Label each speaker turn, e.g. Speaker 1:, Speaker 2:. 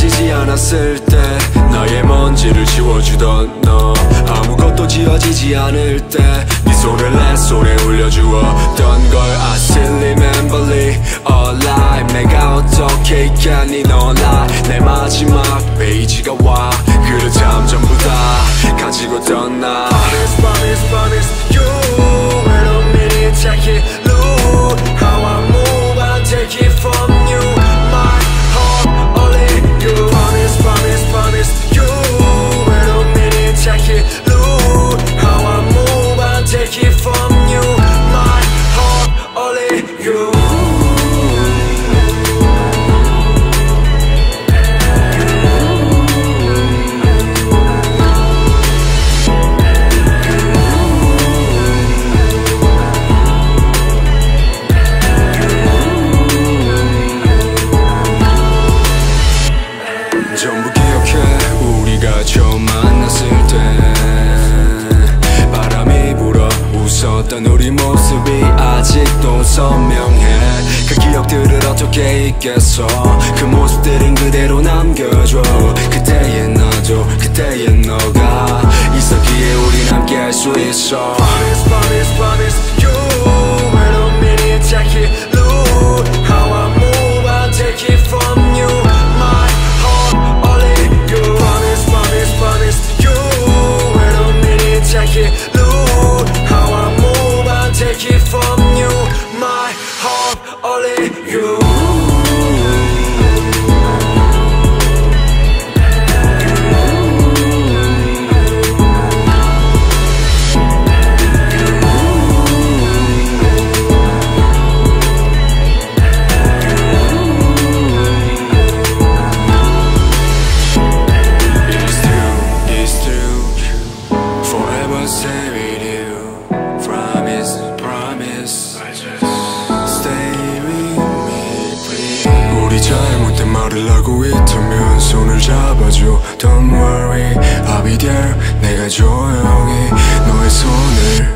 Speaker 1: 만났을 때 나의 먼지를 지워주던 너. 아무것도 지워지지 않을 때 네 손을 내 손에 올려주었던 걸 I still remember it all life 내가 어떻게 있겠니? 넌나 내 마지막 페이지가 와. 그래 참 전부 다 가지고 떠나
Speaker 2: you
Speaker 1: 웃었던 우리 모습이 아직도 선명해. 그 기억들을 어떻게 잊겠어? 그 모습들은 그대로 남겨줘. 그때의 나도 그때의 너가 있었기에 우린 함께 할 수 있어 말을 하고 있다면 손을 잡아줘. Don't worry, I'll be there. 내가 조용히 너의 손을